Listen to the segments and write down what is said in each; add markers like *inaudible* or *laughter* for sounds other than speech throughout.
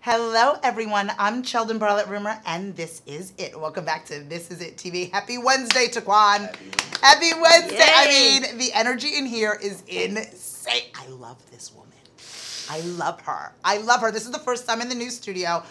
Hello, everyone. I'm Sheldon Barlett Rumor, and this is it. Welcome back to This Is It TV. Happy Wednesday, Taquan. Happy Wednesday. I mean, the energy in here is insane. I love this woman. I love her. I love her. This is the first time in the new studio.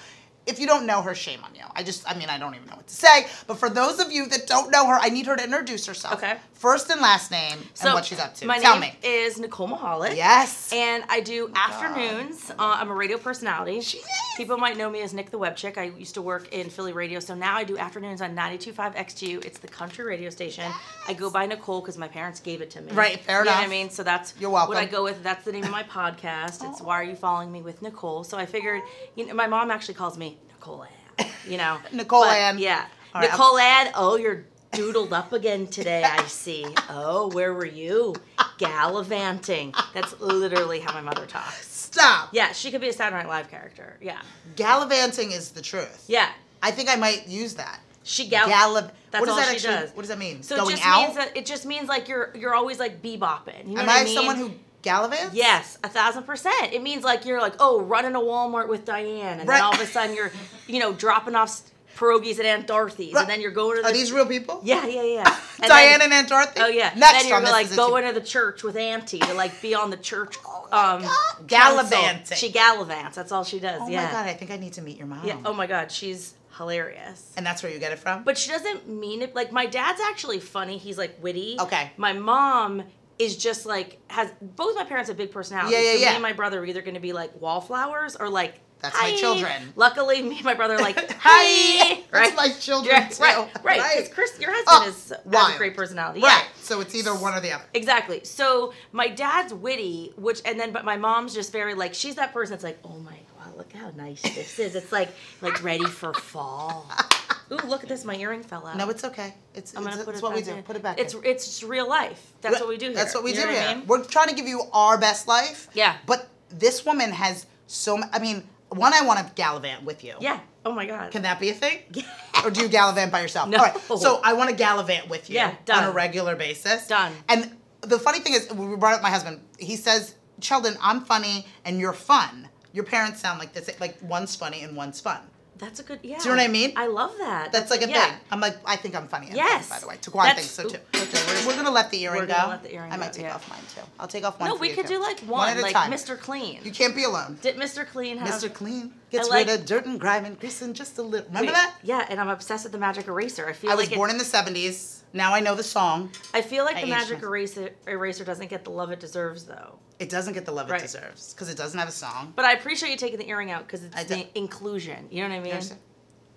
If you don't know her, shame on you. I just, I mean, I don't even know what to say. But for those of you that don't know her, I need her to introduce herself. Okay. First and last name and what she's up to. My Tell name me. is Nicole Michalik. Yes. And I do afternoons. Uh, I'm a radio personality. She is. People might know me as Nick the Web Chick. I used to work in Philly radio, so now I do afternoons on 92.5 XTU. It's the country radio station. I go by Nicole because my parents gave it to me. Right, fair you know what I mean? So that's You're welcome. what I go with. That's the name of my *laughs* podcast. It's Why Are You Following Me with Nicole. So I figured, you know, my mom actually calls me Nicole Ann. You know, *laughs* Nicole But, Ann. Yeah, All right, Nicole Ann. Oh, you're doodled up again today. I see. Oh, where were you? Gallivanting. That's literally how my mother talks. Stop. Yeah, she could be a Saturday Night Live character. Yeah, Gallivanting is the truth. yeah. I think I might use that. She gal. Gallop. That's what does all that she actually? does. What does that mean? So Going it just out. means that it just means like you're you're always like bebopping. You know Am what I I mean? someone who gallivants? Yes, a thousand percent. It means like you're like, oh, running to Walmart with Diane, and Right. then all of a sudden you're, you know, dropping off pierogies at Aunt Dorothy's, Right. and then you're going to the Are these real people? Yeah, yeah, yeah. *laughs* And Diane then- and Aunt Dorothy. Oh yeah. Next then you're like going to the church with Auntie to like be on the church. *laughs* Oh um, God. council. She gallivants. That's all she does. Oh yeah. my god! I think I need to meet your mom. Yeah. Oh my god, she's hilarious. And that's where you get it from. But she doesn't mean it. Like my dad's actually funny. He's like witty. Okay. My mom is just like has both my parents have big personalities. Yeah, yeah, so yeah. Me and my brother are either going to be like wallflowers or like. That's my children. Luckily, me and my brother are like *laughs* Hi. hi. That's my children Yeah, too. Right. Right. Right. 'Cause Chris, your husband Oh, is has a great personality. right. Yeah. So it's either one or the other. Exactly. So my dad's witty, which and then but my mom's just very like she's that person that's like, oh my god, look how nice this is. It's like like ready for fall. *laughs* Ooh, look at this, my earring fell out. No, it's okay. It's I'm it's, gonna put it's it what we do. in. Put it back. It's in. it's just real life. That's what we do here. That's what we You do here. I mean? We're trying to give you our best life. Yeah. But this woman has so. I mean, one, I want to gallivant with you. Yeah. Oh my god. Can that be a thing? Yeah. or do you gallivant by yourself? *laughs* No. All right. So I want to gallivant with you Yeah, on a regular basis. Done. And the funny thing is, we brought up my husband. He says, Sheldon, I'm funny and you're fun. Your parents sound like this. Like one's funny and one's fun. That's a good yeah. Do you know what I mean? I love that. That's like a yeah. thing. I'm like, I think I'm funny. And Yes. funny, by the way, Taquan thinks so too. okay, We're gonna let the earring we're go. gonna let the earring I might go, take yeah. off mine too. I'll take off one. No, we could too. do like one, at a like time. Mr. Clean. You can't be alone. Did Mr. Clean have Mr. Clean gets like- rid of dirt and grime and grease in just a little. Remember Wait, that? Yeah, and I'm obsessed with the magic eraser. I feel I like was born it, in the '70s. Now I know the song. I feel like I the magic eraser eraser doesn't get the love it deserves though. It doesn't get the love Right. it deserves because it doesn't have a song. But I appreciate you taking the earring out because it's the inclusion. You know what I mean? There's a-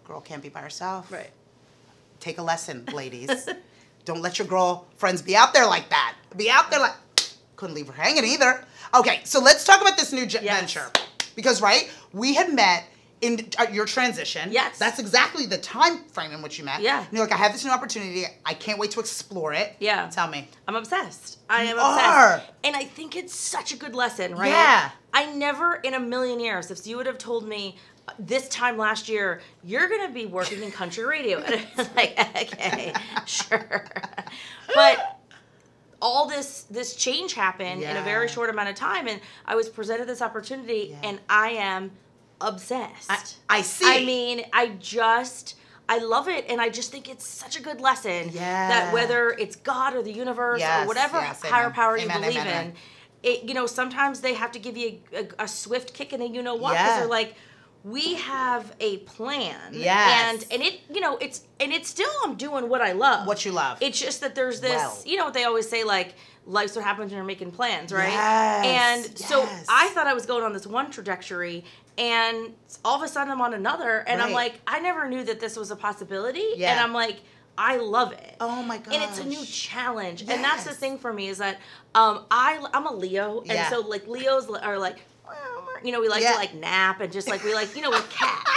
Girl can't be by herself. Right. Take a lesson, *laughs* ladies. Don't let your girl friends be out there like that. Be out there like couldn't leave her hanging either. Okay, so let's talk about this new Yes. venture because right, we had met in uh, your transition. Yes. that's exactly the time frame in which you met. Yeah. and you're like, I have this new opportunity. I can't wait to explore it. Yeah. tell me. I'm obsessed. I am You obsessed. are. And I think it's such a good lesson, right? Yeah. I never in a million years, if you would have told me uh, this time last year, you're going to be working in country radio. And I was *laughs* like, okay, *laughs* sure. But all this this change happened in a very short amount of time and I was presented this opportunity Yeah. and I am obsessed. I, I see. I mean, I just I love it and I just think it's such a good lesson Yeah. that whether it's God or the universe Yes, or whatever yes, higher amen. power you Amen, believe amen, in, it you know, sometimes they have to give you a, a, a swift kick and then you know what because Yeah. they're like we have a plan. Yes. And and it you know, it's and it's still I'm doing what I love. What you love. It's just that there's this, Well. you know what they always say, like, life's what happens when you're making plans, right? Yes, And so yes. I thought I was going on this one trajectory, and all of a sudden I'm on another, and I'm like, I never knew that this was a possibility, Yeah. and I'm like, I love it. Oh my god. And it's a new challenge, and that's the thing for me is that um, I I'm a Leo, and Yeah. so like Leos are like, you know, we like Yeah. to like nap and just like we like you know with cats.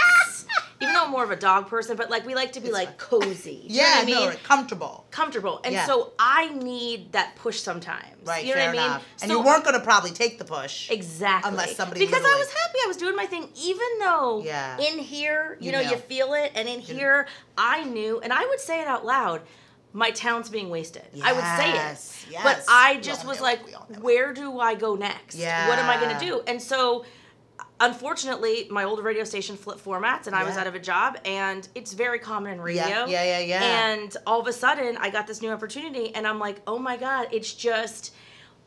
Even though I'm more of a dog person, but like we like to be It's like cozy. Do you know yeah, I mean? no, comfortable. comfortable. And Yeah. so I need that push sometimes. Right, You know what I mean? enough. And So- you weren't going to probably take the push. Exactly. Unless somebody Because I was happy I was doing my thing, even though Yeah. in here, you, You know, know. you feel it, and in here, I knew, and I would say it out loud. My talent's being wasted. I would say Yes, it, but. I just was like, we all knew it. "Where do I go next? Yeah. What am I going to do?" And so, unfortunately, my old radio station flipped formats, and I was out of a job, and it's very common in radio. Yeah, yeah, yeah, yeah. And all of a sudden, I got this new opportunity, and I'm like, oh my god, it's just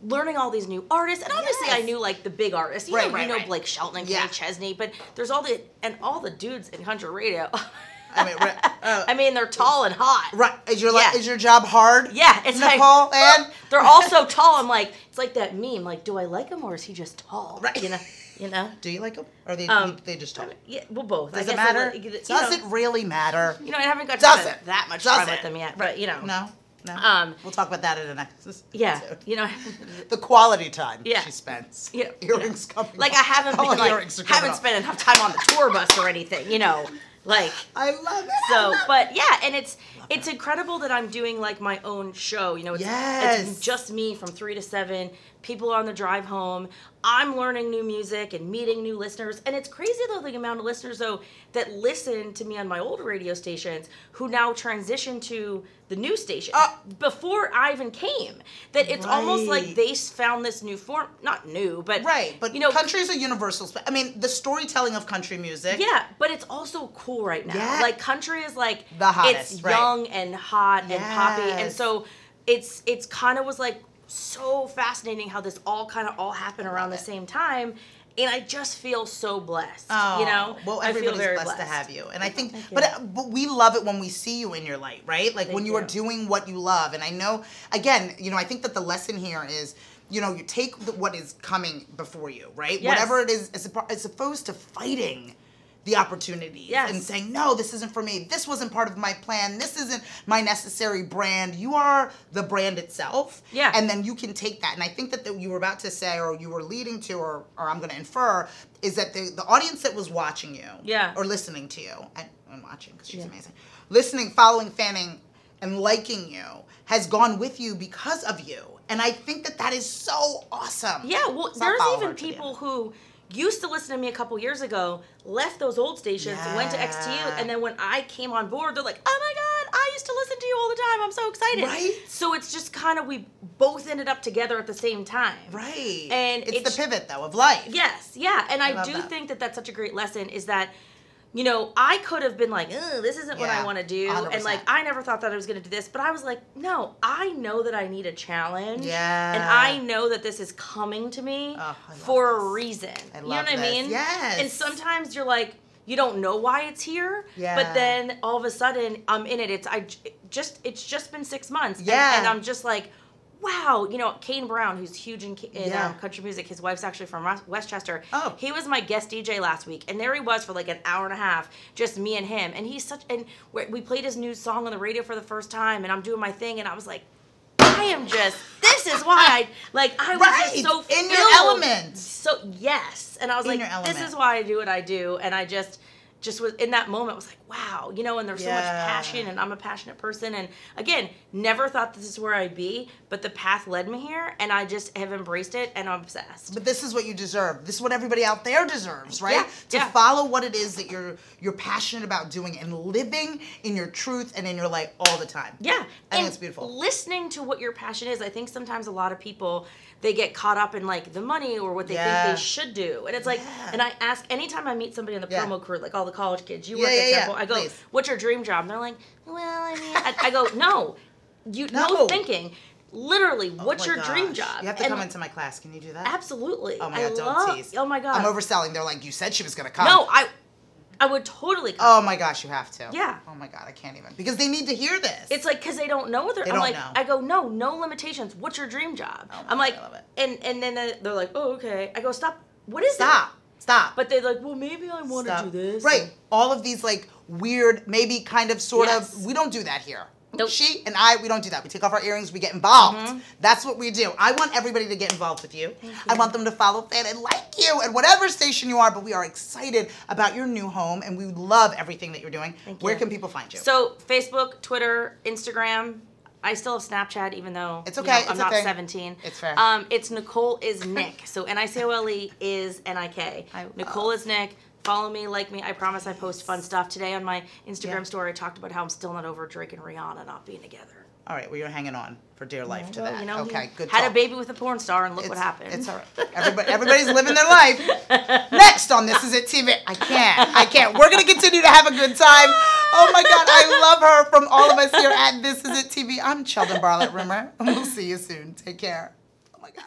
learning all these new artists and obviously i knew like the big artists you Right, know right, you know right. blake shelton and Yeah. Kenny chesney but there's all the and all the dudes in country radio *laughs* I mean, right, uh, I mean, they're tall and hot. right? Is your Yeah. is your job hard? Yeah, it's Nicole, like *laughs* and they're all so tall. I'm like, it's like that meme. Like, do I like him or is he just tall? Right. You know, you know. do you like them? Or they Um, they just tall? Yeah, well, both. Does it matter? li- you Does it really matter? You know, I haven't got to Does spend it? that much Does time it? with them yet, but you know, No, no. Um, we'll talk about that in the next. yeah, episode. you know, *laughs* The quality time Yeah. she spends. Yeah, Earrings coming. like I haven't been like haven't off. spent enough time on the tour bus or anything. You know, like I love it. so but yeah and it's it's incredible that i'm doing like my own show you know it's, Yes. it's just me from three to seven people on the drive home i'm learning new music and meeting new listeners and it's crazy though the amount of listeners though that listen to me on my old radio stations who now transition to the new station Uh, before i even came that it's almost like they found this new form not new but Right, but you know country is a universal. Sp- I mean, the storytelling of country music. yeah, but it's also cool right now. Yeah. Like country is like The hottest, it's right. young and hot and poppy, and so it's it's kind of was like so fascinating how this all kind of all happened around the same time, and I just feel so blessed. Oh, you know, well, I feel everybody's very blessed, to have you, and I think, but uh, but we love it when we see you in your light, right? Like when Thank you are doing what you love, and I know, again, you know, I think that the lesson here is. You know, you take the, what is coming before you, right? Yes. Whatever it is, as opposed to fighting the opportunities Yes. and saying, no, this isn't for me. This wasn't part of my plan. This isn't my necessary brand. You are the brand itself. Yeah. And then you can take that. And I think that the, you were about to say, or you were leading to, or, or I'm going to infer, is that the, the audience that was watching you, Yeah. or listening to you, and, and watching because she's Yeah. amazing, listening, following, fanning, and liking you has gone with you because of you. And I think that that is so awesome. Yeah, well, not there's even people who used to listen to me a couple years ago, left those old stations, went to XTU, and then when I came on board, they're like, "Oh my God, I used to listen to you all the time. I'm so excited!" Right? So it's just kind of we both ended up together at the same time. Right. And it's, it's- the pivot, though, of life. Yes, yeah, and I, love do that. think that that's such a great lesson. Is that you know I could have been like, this isn't what I want to do, 100%. and like I never thought that I was going to do this, but I was like, no, I know that I need a challenge, Yeah. and I know that this is coming to me Oh, love for a reason. I you know love what I mean? Yes. And sometimes you're like. You don't know why it's here, Yeah. but then all of a sudden I'm in it. It's I just it's just been six months, and- Yeah. and, I'm just like, wow. You know, Kane Brown, who's huge in, in Yeah. um, country music. His wife's actually from Westchester. Oh. He was my guest DJ last week, and there he was for like an hour and a half, just me and him. And he's such, and we we played his new song on the radio for the first time, and I'm doing my thing, and I was like, I am just, this is why I, like, I was Right. just so In your element. So, yes. And I was In like, this is why I do what I do. And I just, just was in that moment was like wow you know and there's so much passion and i'm a passionate person and again never thought this is where i'd be but the path led me here and i just have embraced it and i'm obsessed But this is what you deserve. This is what everybody out there deserves, right? Yeah, to yeah. follow what it is that you're you're passionate about doing and living in your truth and in your light all the time. Yeah, I think it's beautiful. Listening to what your passion is, I think sometimes a lot of people they get caught up in like the money or what they Yeah. think they should do, and it's like, Yeah. and I ask anytime I meet somebody in the Yeah. promo crew, like all the college kids, you Yeah, work yeah, at Temple, I go, please. what's your dream job? And they're like, well, I mean, I, I go, *laughs* no, you no, No. thinking, literally, Oh what's your dream job? You have to And come into my class. Can you do that? absolutely. Oh my I god, don't love, tease. Oh my god, I'm overselling. They're like, you said she was gonna come. No, I, I would totally. Come. Oh my gosh, you have to. Yeah. Oh my god, I can't even because they need to hear this. It's like because they don't know what they're. They I'm like, know. I go, no, no limitations. What's your dream job? Oh I'm God, like, I and and then they're like, oh okay. I go, stop. What is stop. Stop. But they're like, well, maybe I want to do this. Right. All of these like weird, maybe kind of sort Yes. of. We don't do that here. Nope. She and I, we don't do that. We take off our earrings, we get involved. Mm-hmm. That's what we do. I want everybody to get involved with you. I want them to follow, fan, and like you at whatever station you are. But we are excited about your new home, and we love everything that you're doing. Thank Where you. can people find you? So Facebook, Twitter, Instagram. I still have Snapchat, even though It's you okay, know, it's I'm not okay. 17. It's fair. Um, it's Nicole is Nick. So N I C O L E is N I K. *laughs* Nicole is Nick. Follow me, like me. I promise I post fun stuff. Today on my Instagram Yeah. story, I talked about how I'm still not over Drake and Rihanna not being together. All right, well, you're hanging on for dear life to that. you know, okay, good. Had talk. a baby with a porn star, and look what happened. It's all right. Everybody, everybody's living their life. *laughs* Next on This Is It TV. I can't. I can't. We're going to continue to have a good time. *laughs* Oh my God, I love her from all of us here at This Is It TV. I'm Sheldon Barlett Rimmer, and we'll see you soon. Take care. Oh my God.